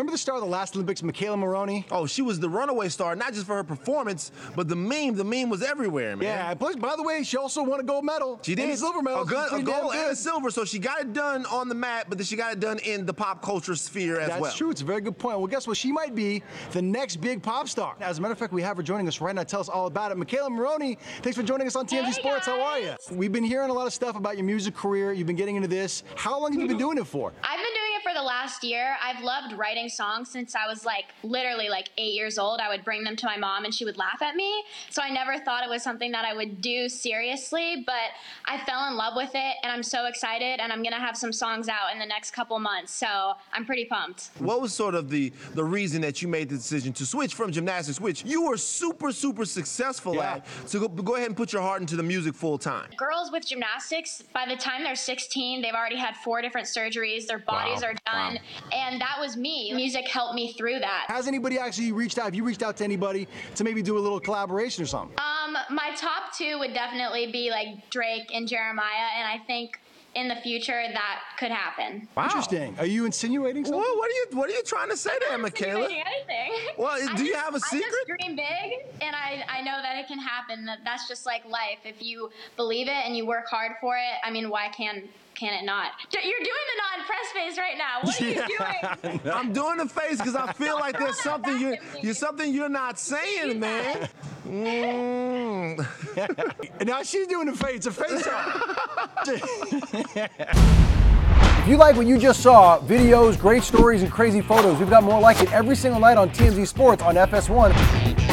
Remember the star of the last Olympics, McKayla Maroney? Oh, she was the runaway star, not just for her performance, but the meme. The meme was everywhere, man. Yeah, plus, by the way, she also won a gold medal. She did And a silver medal. A, gun, a gold and a silver. So she got it done on the mat, but then she got it done in the pop culture sphere as That's well. That's true. It's a very good point. Well, guess what? She might be the next big pop star. As a matter of fact, we have her joining us right now. Tell us all about it. McKayla Maroney, thanks for joining us on TMZ Hey, Sports. How are you? We've been hearing a lot of stuff about your music career. You've been getting into this. How long have you been doing it for? The last year. I've loved writing songs since I was like literally like eight years old. I would bring them to my mom and she would laugh at me. So I never thought it was something that I would do seriously, but I fell in love with it and I'm so excited and I'm gonna have some songs out in the next couple months. So I'm pretty pumped. What was sort of the the reason that you made the decision to switch from gymnastics, which you were super super successful Yeah. at, to go, go ahead and put your heart into the music full time? Girls with gymnastics, by the time they're 16, they've already had four different surgeries, their bodies Wow. are done, and that was me. Music helped me through that. Has anybody actually reached out? Have you reached out to anybody to maybe do a little collaboration or something? Um, my top two would definitely be like Drake and Jeremiah, and I think in the future that could happen. Wow. Interesting. Are you insinuating something? What, what are you What are you trying to say there, I'm not McKayla? insinuating anything. Well, I do you have a secret? I just dream big, and I, I know that it can happen. That that's just like life. If you believe it and you work hard for it, I mean, why can can it not? You're doing the non-press phase right now. What are you doing? I'm doing the face because I feel like there's something you you're something you're not saying, man. Mm. And now she's doing the face, a face. If you like what you just saw, videos, great stories, and crazy photos, we've got more like it every single night on TMZ Sports on FS1